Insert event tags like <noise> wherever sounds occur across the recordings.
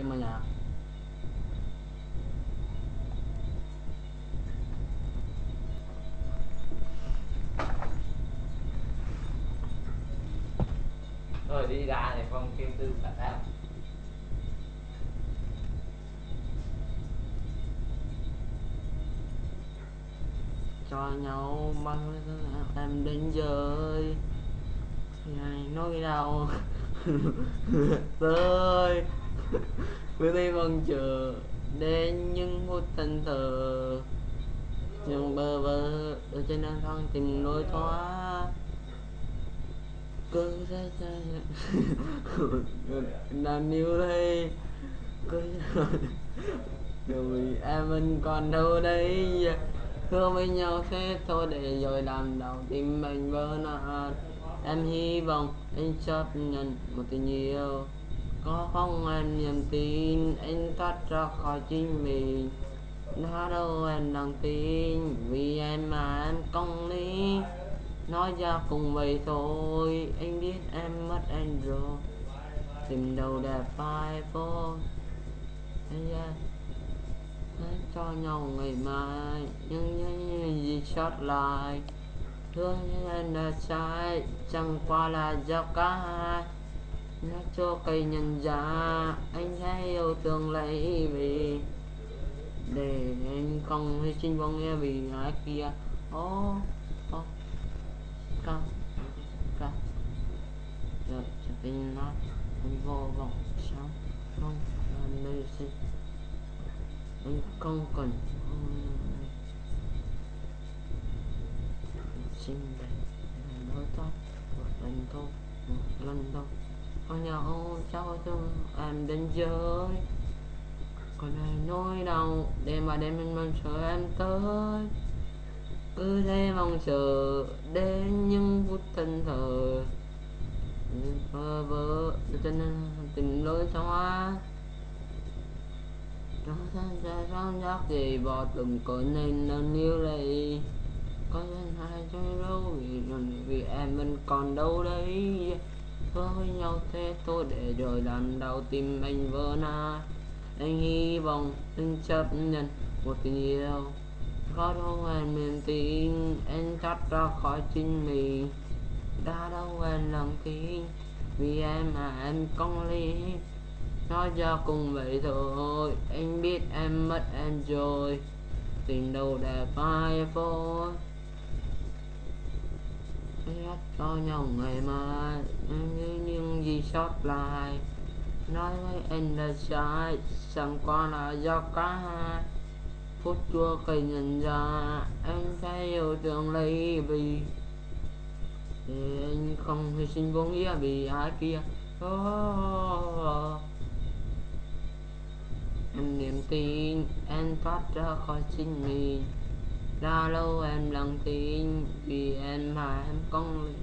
em mời nhạc rồi đi ra thì không kêu tư cả em cho nhau bao em đến giới ngày nỗi đau rơi <laughs> bữa nay vẫn chờ đến những phút thân thờ nhưng bơ vơ ở trên đường thân tìm lối thoát. Cứ thế thế đang níu đây cứ rồi em mình còn đâu đấy. Thương với nhau thế thôi để rồi làm đầu tim mình vỡ nát. Em hy vọng anh chấp nhận một tình yêu có không em niềm tin, anh thoát ra khỏi chính mình. Đã đâu em đang tin, vì em mà em công lý nói ra cùng vậy thôi, anh biết em mất anh rồi. Tìm đâu đẹp phai phôi yeah hãy cho nhau ngày mai, nhưng những gì sót lại. Thương như anh đã sai, chẳng qua là do cả hai nó cho cây nhân già anh hãy yêu thương lấy vì để anh không hy sinh vong nghe vì ai kia. Ô ô, ca ca. Giờ trở tình nó anh vô vọng sao không là nơi sinh. Anh không cần xinh đẹp nói tốt một lần thôi, một lần thôi con nhỏ cháu thương em đến giới. Còn này nỗi đau đêm mà đêm mình mong chờ em tới. Cứ thế mong chờ đến những phút thân thờ. Vơ vơ cho nên tìm lối xóa nó thân ra con giác gì bỏ từng cõi nên nâng niu lại có nhân hai chơi đâu vì vì em vẫn còn đâu đấy với nhau thế thôi để rồi làm đau tim anh vỡ nát. Anh hy vọng, anh chấp nhận một tình yêu. Có đâu em niềm tin, anh thoát ra khỏi chính mình. Đã đâu em lòng tin, vì em mà em công lý nói ra cùng vậy thôi, anh biết em mất em rồi. Tình đầu đẹp ai phôi hát cho nhau ngày mai như những gì sót lại. Nói với anh là sai, chẳng qua là do cả hai. Phút chua cây nhận ra, anh phải yêu thương lấy vì thì anh không hy sinh vô nghĩa vì ai kia. Oh. em niềm tin, em thoát ra khỏi chính mình đã lâu em lặng tin vì em mà em con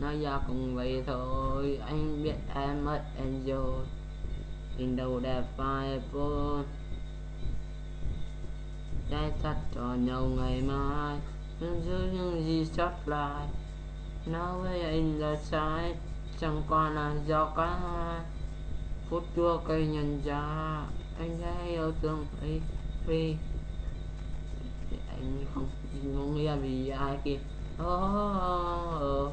nói ra cùng vậy thôi, anh biết em mất em rồi. Nhìn đầu đẹp phai vô. Trái thật cho nhau ngày mai, nhưng giữ những gì sót lại. Nói với anh là sai chẳng qua là do cả hai. Phút chua cây nhận ra anh đã yêu thương ấy, vì không muốn nghĩa vì ai kia oh, oh, oh.